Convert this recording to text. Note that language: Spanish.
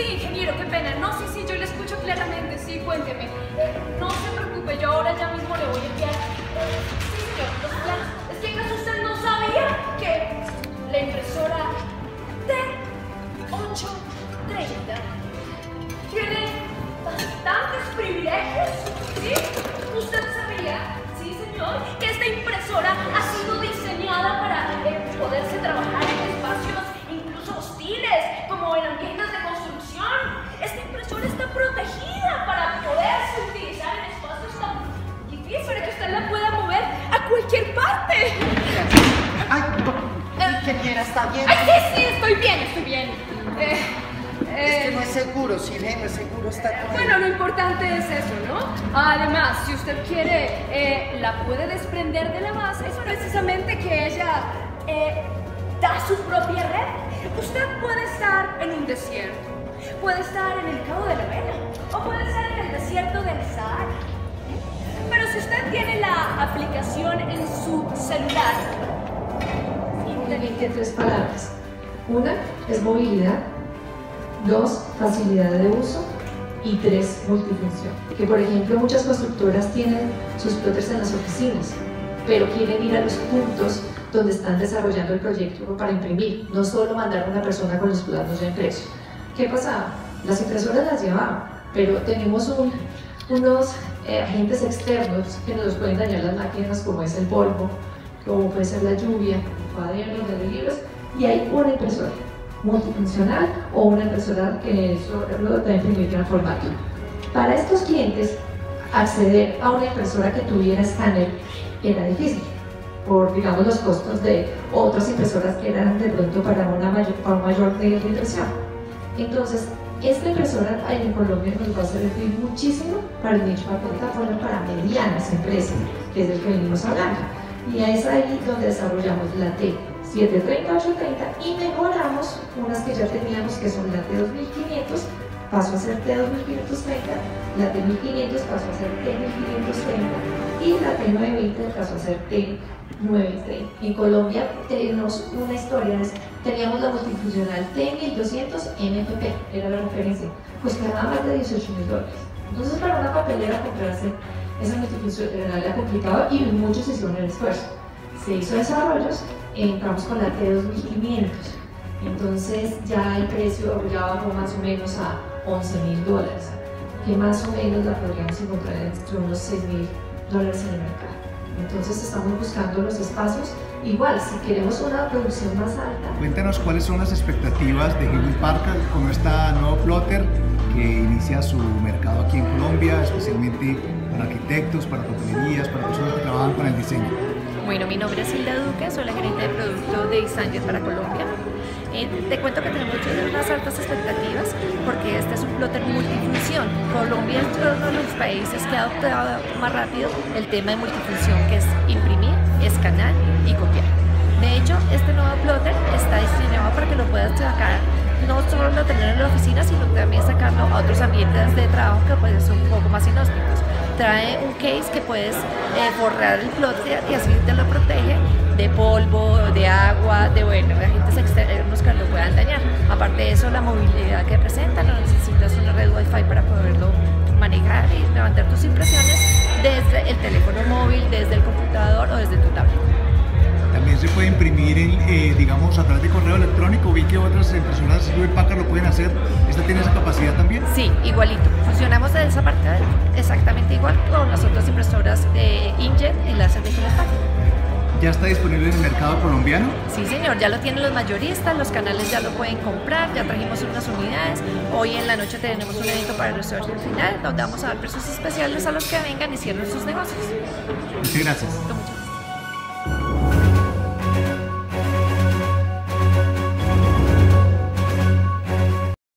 Sí, ingeniero, qué pena. No, sí, sí, yo le escucho claramente. Sí, cuénteme. No se preocupe, yo ahora ya mismo le voy a enviar. Sí, señor, los planos. Es que acaso usted no sabía que la impresora T830 tiene bastantes privilegios. ¿Sí? ¿Usted sabía? Sí, señor, que esta impresora ha sido diseñada para eh, poderse trabajar en espacios incluso hostiles, como el ambiente cualquier parte. Ay, ingeniera, ¿está bien? Ay, sí, sí, estoy bien, estoy bien. Eh, eh, es que no es seguro, si bien no es seguro está con Bueno, lo importante es eso, ¿no? Además, si usted quiere, eh, la puede desprender de la base. Es precisamente que ella eh, da su propia red. Usted puede estar en un desierto, puede estar en el Cabo de la Vela, o puede estar en el desierto del Sahara, aplicación en su celular, en tres palabras. Una es movilidad, dos, facilidad de uso y tres, multifunción. Que por ejemplo muchas constructoras tienen sus plotters en las oficinas, pero quieren ir a los puntos donde están desarrollando el proyecto para imprimir, no solo mandar a una persona con los planos ya impresos. ¿Qué pasaba? Las impresoras las llevaban, pero tenemos un- unos eh, agentes externos que nos pueden dañar las máquinas, como es el polvo, como puede ser la lluvia, cuadernos, de libros, y hay una impresora multifuncional o una impresora que solo da imprimir gran formato. Para estos clientes, acceder a una impresora que tuviera escáner era difícil por digamos los costos de otras impresoras que eran de pronto para, una mayor, para un mayor nivel de impresión. Entonces, esta impresora en Colombia nos va a servir muchísimo para el nicho de plataforma para medianas empresas, que es del que venimos hablando. Y es ahí donde desarrollamos la T 730, 830 y mejoramos unas que ya teníamos que son la T2500, pasó a ser T2530, la T1500 pasó a ser T1530 y la T920 pasó a ser T930. En Colombia tenemos una historia, es- teníamos la multifuncional T1200 MFP, era la referencia, costaba más de 18 mil dólares. Entonces para una papelera comprarse esa multifuncional era complicado y muchos hicieron el esfuerzo. Se hizo desarrollos, entramos con la T2500. Entonces ya el precio ya bajó más o menos a 11 mil dólares, que más o menos la podríamos encontrar entre unos 6 mil dólares en el mercado. Entonces estamos buscando los espacios. Igual, si queremos una producción más alta, Cuéntanos cuáles son las expectativas de Hewlett Packard con esta nuevo plotter que inicia su mercado aquí en Colombia, especialmente para arquitectos, para papelerías, para personas que trabajan con el diseño. Bueno, mi nombre es Hilda Duque, soy la gerente de producto de Isanget para Colombia. Eh, te cuento que tenemos unas altas expectativas porque este es un plotter Colombia es uno de los países que ha adoptado más rápido el tema de multifunción, que es imprimir, escanear y copiar. De hecho, este nuevo plotter está diseñado para que lo puedas sacar no solo tenerlo en la oficina, sino también sacarlo a otros ambientes de trabajo que pueden ser un poco más inhóspitos. Trae un case que puedes eh, borrar el plotter y así te lo protege de polvo, de agua, de bueno, de agentes externos que lo puedan dañar. Aparte de eso, la movilidad que presenta, no necesitas una red wifi para poderlo manejar y levantar tus impresiones desde el teléfono móvil, desde el computador o desde tu tablet. Se puede imprimir, en, eh, digamos, a través de correo electrónico. Vi que otras impresoras Hewlett Packard lo pueden hacer. ¿Esta tiene esa capacidad también? Sí, igualito. Funcionamos de esa parte exactamente igual con las otras impresoras de Inkjet y las de Hewlett. ¿Ya está disponible en el mercado colombiano? Sí, señor, ya lo tienen los mayoristas, los canales ya lo pueden comprar, ya trajimos unas unidades. Hoy en la noche tenemos un evento para el usuario final donde vamos a dar precios especiales a los que vengan y cierren sus negocios. Muchas gracias.